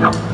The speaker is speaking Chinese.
No.